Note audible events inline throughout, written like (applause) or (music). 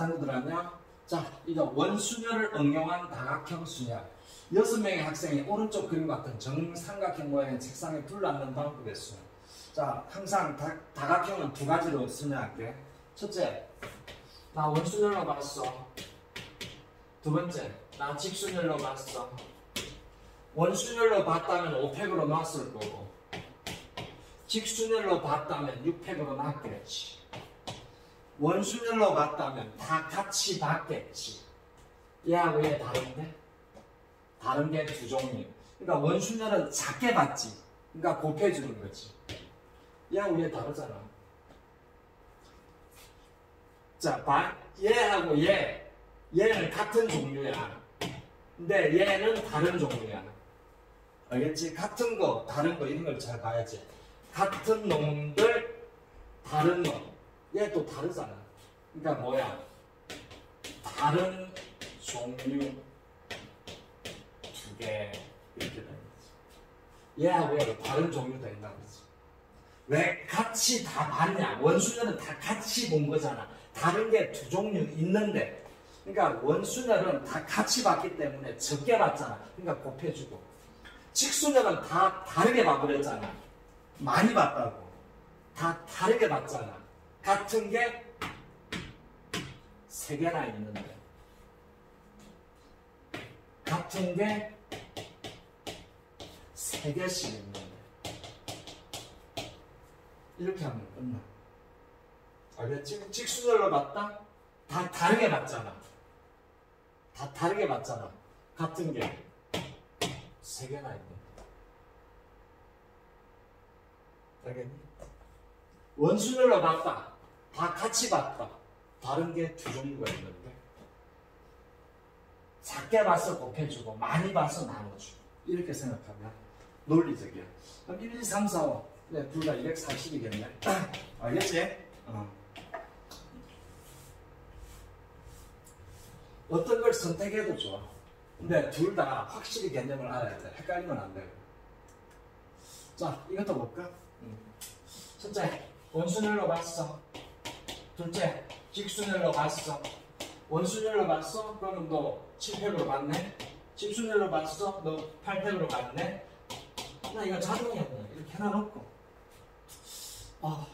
아냐? 자, 이제 원순열을 응용한 다각형 순열. 여섯 명의 학생이 오른쪽 그림 같은 정삼각형 모양의 책상에 둘러앉는 방법의 순. 자, 항상 다, 다각형은 두 가지로 순열할게. 첫째, 나 원순열로 봤어. 두 번째, 나 직순열로 봤어. 원순열로 봤다면 5팩으로 놨을 거고, 직순열로 봤다면 6팩으로 놨겠지. 원순열로 봤다면 다 같이 봤겠지. 얘하고 얘 다른데? 다른 게 두 종류. 그러니까 원순열은 작게 봤지. 그러니까 곱해주는 거지. 얘하고 얘 다르잖아. 자, 바, 얘하고 얘. 얘는 같은 종류야. 근데 얘는 다른 종류야. 알겠지? 같은 거, 다른 거, 이런 걸 잘 봐야지. 같은 놈들, 다른 놈. 얘 또 다르잖아. 그러니까 뭐야? 다른 종류 두 개 이렇게 되는 거지. 얘하고 얘가 다른 종류 된다는 거지. 왜 같이 다 봤냐? 원수녀는 다 같이 본 거잖아. 다른 게 두 종류 있는데. 그러니까 원수녀는 다 같이 봤기 때문에 적게 봤잖아. 그러니까 곱해주고. 직수녀는 다 다르게 봐버렸잖아. 많이 봤다고. 다 다르게 봤잖아. 같은 게 세 개나 있는데 같은 게 세 개씩 있는데 이렇게 하면 끝나. 알겠지? 직수절로 봤다? 다 다르게 봤잖아. 다 다르게 봤잖아. 같은 게 세 개나 있는데. 알겠니? 원순열로 봤다. 다 같이 봤다. 다른 게 두 종류가 있는데 작게 봐서 곱해주고 많이 봐서 나눠주고 이렇게 생각하면 논리적이야. 그럼 1, 2, 3, 4, 5 네, 둘다 240이겠네. (coughs) 알겠지? 어. 어떤 걸 선택해도 좋아. 근데 둘 다 확실히 개념을 알아야 돼. 헷갈리면 안 돼. 자, 이것도 볼까? 음. 첫째, 원순열로 봤어. 둘째, 직순열로 봤어. 원순열로 봤어? 그러면 너 7팩으로 봤네? 직순열로 봤어? 너 8팩으로 봤네? 나 이거 자동이었네. 이렇게 해놔놓고. 아,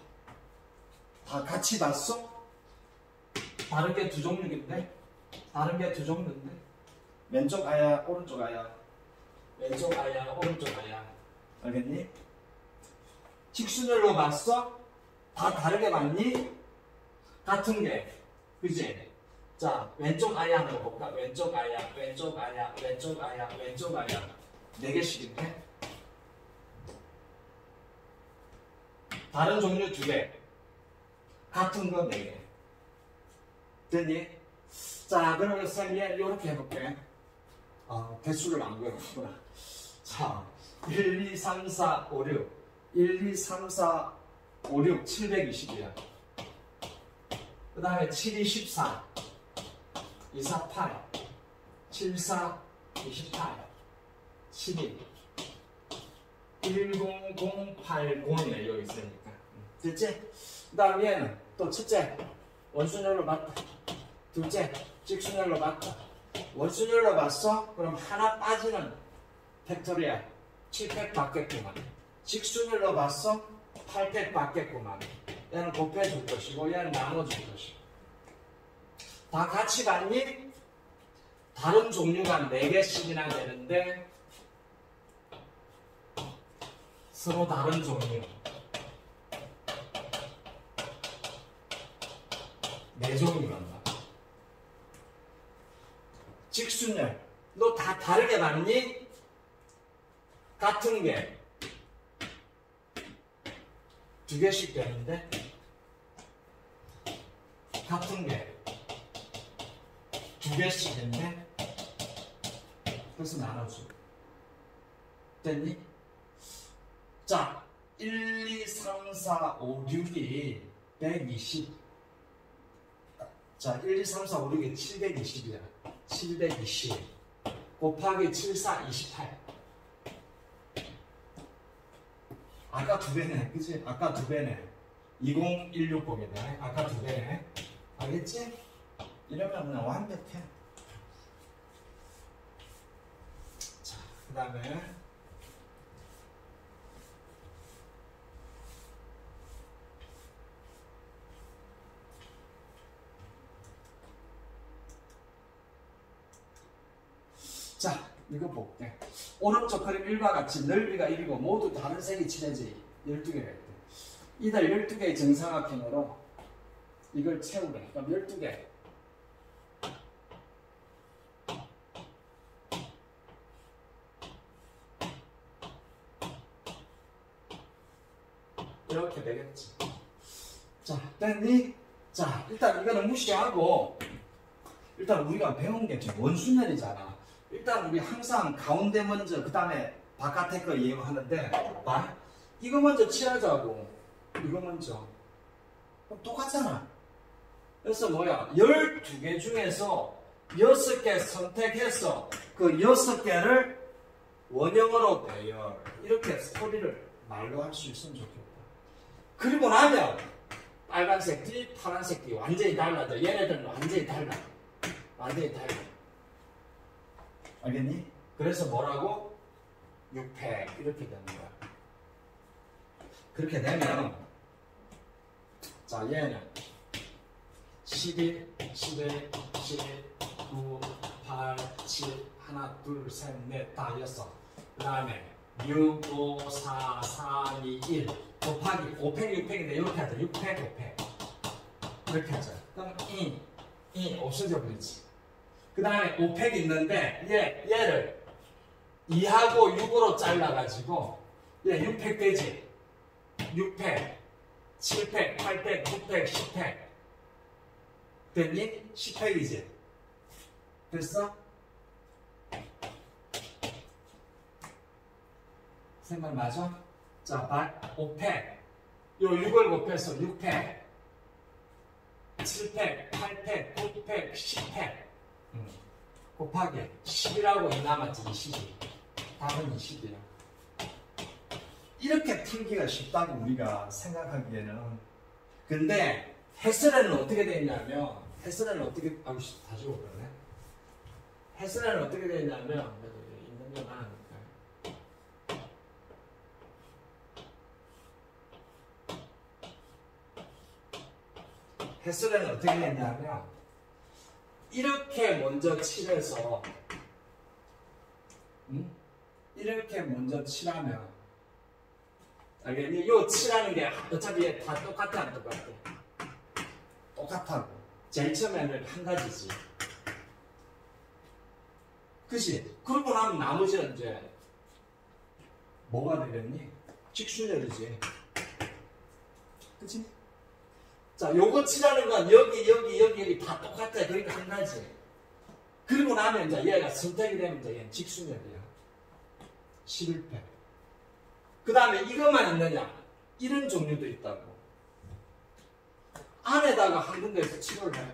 다 같이 봤어? 다른 게 두 종류인데? 다른 게 두 종류인데? 왼쪽 아야, 오른쪽 아야. 왼쪽 아야, 오른쪽 아야. 알겠니? 직순열로 봤어? 다 다르게 봤니? 같은 게, 그지? 자, 왼쪽 아야 한번 볼까? 왼쪽 아야, 왼쪽 아야, 왼쪽 아야, 왼쪽 아야. 네 개씩인데? 다른 종류 두 개. 같은 거 네 개. 됐니? 자, 그러면 쌤이 이렇게 해볼게. 아, 개수를 안 그렸구나. 자, 1, 2, 3, 4, 5, 6. 1, 2, 3, 4, 5, 6, 720이야. 그 다음에 7, 2, 14. 2, 4, 8. 7, 4, 28. 12. 10080이네, 여기 있으니까. 됐지? 그 다음 얘는 또 첫째, 원순열로 봤다. 둘째, 직순열로 봤다. 원순열로 봤어? 그럼 하나 빠지는 팩토리야. 7팩 받겠구만. 직순열로 봤어? 8팩 받겠구만. 얘는 곱해줄 것이고 얘는 나눠줄 것이고. 다 같이 봤니? 다른 종류가 4개씩이나 되는데 서로 다른 종류. 네 종류란다. 직순열. 너 다 다르게 봤니? 같은 게 두 개씩 되는데 같은 게 두 개씩인데 그래서 나눠줘. 됐니? 자, 1, 2, 3, 4, 5, 6이 120. 자, 1, 2, 3, 4, 5, 6이 720이야. 720. 곱하기 7, 4, 28. 아까 두 배네. 그치? 아까 두 배네. 20160이네. 아까 두 배네. 알겠지? 이러면 그냥 완벽해. 자, 그 다음에 자, 이거 볼게. 오른쪽 그림 1과 같이 넓이가 1이고 모두 다른 색이 칠해지 12개가 있대. 이들 12개의 정사각형으로 이걸 채우래. 그럼 12개. 이렇게 되겠지. 자, 됐니? 자, 일단 이거는 무시하고 일단 우리가 배운 게 원순열이잖아. 일단 우리 항상 가운데 먼저 그 다음에 바깥에 거 이용하는데 봐. 이거 먼저 칠하자고. 이거 먼저. 똑같잖아. 그래서 뭐야? 12개 중에서 6개 선택해서 그 6개를 원형으로 배열. 이렇게 소리를 말로 할 수 있으면 좋겠다. 그리고 나면 빨간색 뒤, 파란색 뒤 완전히 달라져. 얘네들은 완전히 달라. 완전히 달라. 알겠니? 그래서 뭐라고? 6팩 이렇게 되는 거야. 그렇게 되면 자 얘는 11, 11, 11, 9, 8, 7, 하나, 둘, 셋, 넷, 다 여섯. 그 다음에 6, 5, 4, 3, 2, 1 곱하기 5팩, 6팩인데 이렇게 하자. 6팩, 5팩. 이렇게 하자. 그럼 2, 2 없어져 버리지. 그 다음에 5팩 있는데 얘, 얘를 2하고 6으로 잘라가지고 얘 6팩 되지. 6팩, 7팩, 8팩, 9팩, 10팩 됐니? 10팩이지. 됐어? 생말 맞아? 자, 5팩. 요 6을 곱해서 6팩. 7팩, 8팩, 9팩, 10팩. 음. 곱하기 10이라고 이 남았지, 20이. 답은 20이야. 이렇게 풀기가 쉽다고 우리가 생각하기에는. 근데 해설에는 어떻게 있냐면, 해설에는 어떻게, 아우, 다 죽어버렸네. 해설에는 어떻게 그래도 있는 게 많으니까. 해설에는 어떻게 되냐면, 이렇게 먼저 칠해서, 음? 이렇게 먼저 칠하면, 알겠니? 요 칠하는 게 어차피 다 똑같아, 안 똑같아? 똑같다고. 제일 처음에는 한 가지지. 그치? 그러고 나면 나머지는 이제 뭐가 되겠니? 직순열이지. 그치? 자, 요거 칠하는 건 여기, 여기, 여기, 여기 다 똑같아. 그러니까 한 가지. 그리고 나면 이제 얘가 선택이 되면 이제 얘는 직순열이야. 11패. 그 다음에 이것만 있느냐? 이런 종류도 있다고. 안에다가 한 군데에서 치료를 해.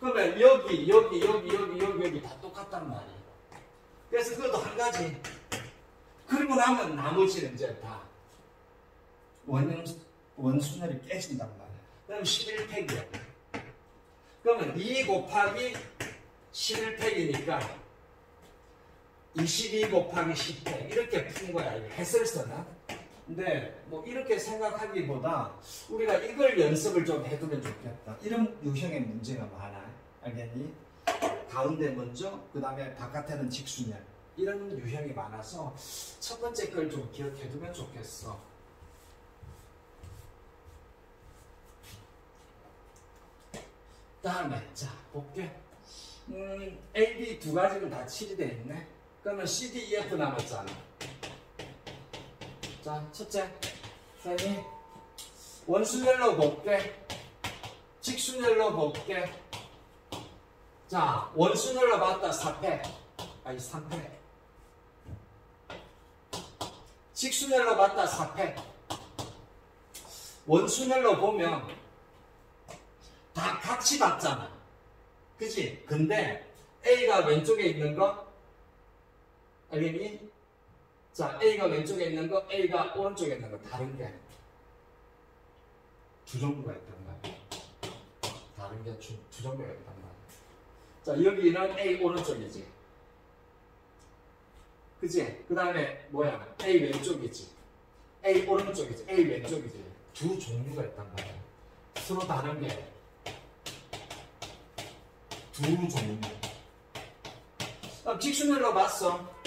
그러면 여기, 여기, 여기, 여기, 여기, 여기 다 똑같단 말이에요. 그래서 그것도 한 가지. 그리고 나면 나머지는 이제 다 원형, 원순열이 깨진단 말이에요. 그럼 11팩이야. 그러면 2 곱하기 11팩이니까 22 곱하기 10팩 이렇게 푼 거야. 해설서는. 근데 뭐 이렇게 생각하기보다 우리가 이걸 연습을 좀 해두면 좋겠다. 이런 유형의 문제가 많아. 알겠니? 가운데 먼저, 그 다음에 바깥에는 직순열. 이런 유형이 많아서 첫 번째 걸 좀 기억해두면 좋겠어. 다음에 자 볼게. 음, A, B 두 가지는 다 칠이 돼 있네. 그러면 C, D, E, F 남았잖아. 자, 첫째, 쌤이 원순열로 볼게. 직순열로 볼게. 자, 원순열로 봤다 4패. 아니 3패. 직순열로 봤다 4패. 원순열로 보면 다 같이 봤잖아. 그치? 근데 A가 왼쪽에 있는 거 알겠니? 자, A가 왼쪽에 있는 거, A가 오른쪽에 있는 거 다른 게두 종류가 있단 말이야. 다른 게두 종류가 있단 말이야. 자 여기는 A 오른쪽이지. 그지? 그 다음에 뭐야? A 왼쪽이지. A 오른쪽이지. A 왼쪽이지. 두 종류가 있단 말이야. 서로 다른 게 두 종류. 그럼 직순열로 봤어.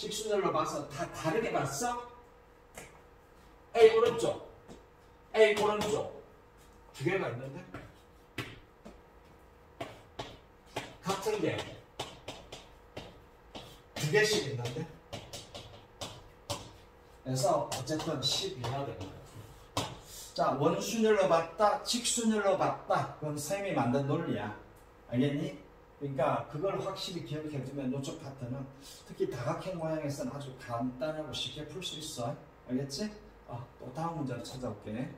직순열로 봐서 다 다르게 봤어? A 오른쪽, A 오른쪽 두 개가 있는데 같은 게 두 개씩 있는데 그래서 어쨌든 12가 되는 거야. 자 원순열로 봤다, 직순열로 봤다. 그건 쌤이 만든 논리야. 알겠니? 그러니까 그걸 확실히 기억해 두면 이쪽 파트는 특히 다각형 모양에서는 아주 간단하고 쉽게 풀 수 있어. 알겠지? 아, 또 다음 문제를 찾아올게.